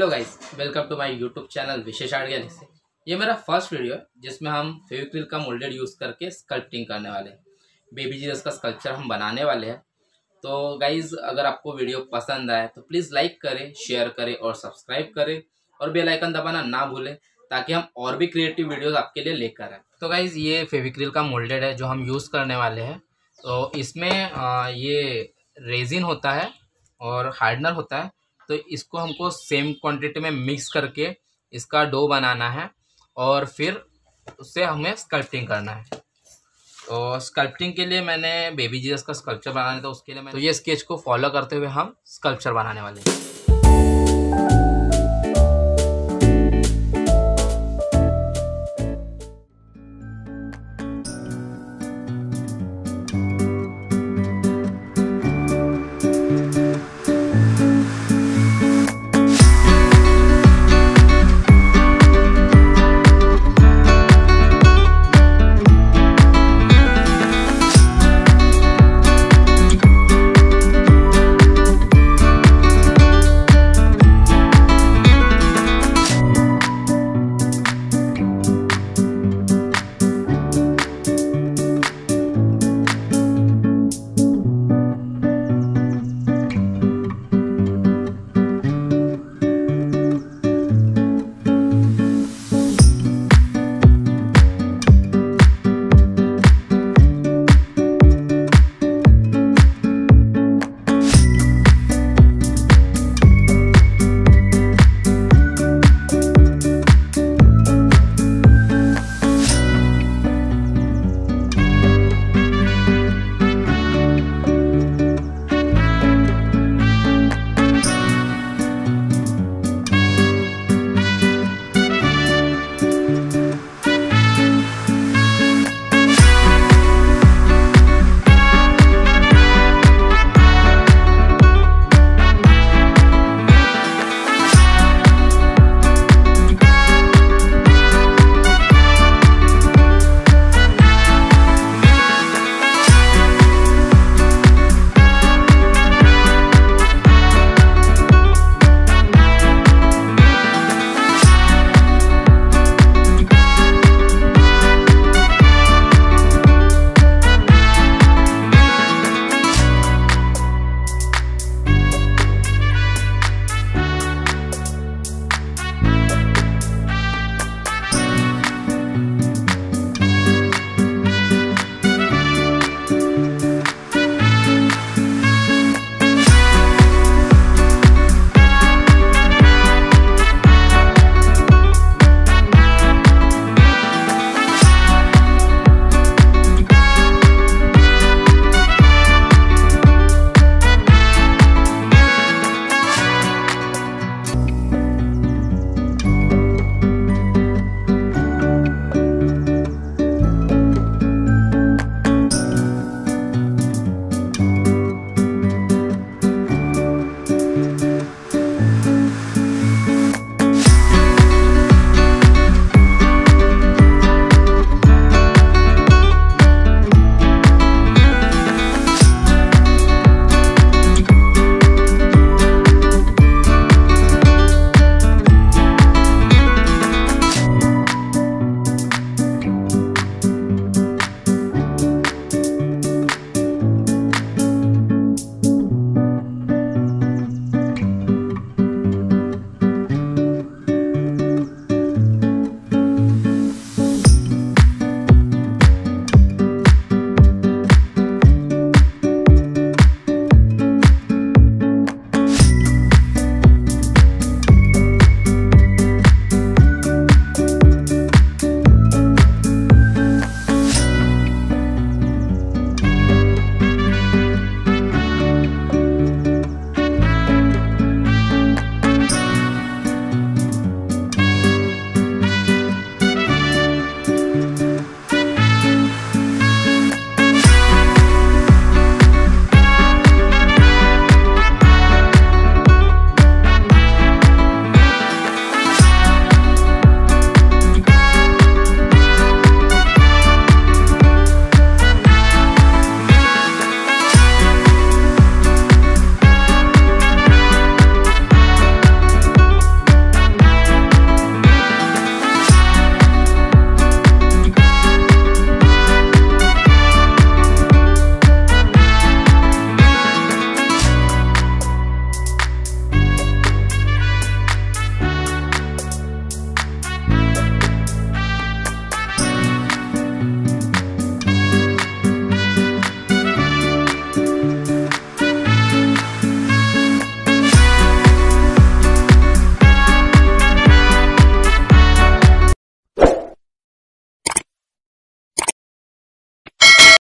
Hello guys welcome to my YouTube channel Vishesh gallery से ये मेरा फ़र्स्ट वीडियो है, जिसमें हम फेविक्रिल का मोल्डेड यूज़ करके स्कल्पटिंग करने वाले हैं। बेबी जीजस का स्कल्पचर हम बनाने वाले हैं। तो गाइज़ अगर आपको वीडियो पसंद आए तो प्लीज़ लाइक करें शेयर करें और सब्सक्राइब करें। और बेलाइकन दबाना ना भूलें, ताकि हम और भी क्रिएटिव वीडियोज़ आपके लिए लेकर आए। तो गाइज़ ये फेविक्रिल का मोल्डेड है, जो हम यूज़ करने वाले हैं। तो इसमें ये रेजिन होता है और हार्डनर होता है। तो इसको हमको सेम क्वांटिटी में मिक्स करके इसका डो बनाना है और फिर उससे हमें स्कल्पटिंग करना है। तो स्कल्पटिंग के लिए मैंने बेबी जीजस का स्कल्पचर बनाना था, उसके लिए मैं तो ये स्केच को फॉलो करते हुए हम स्कल्पचर बनाने वाले हैं।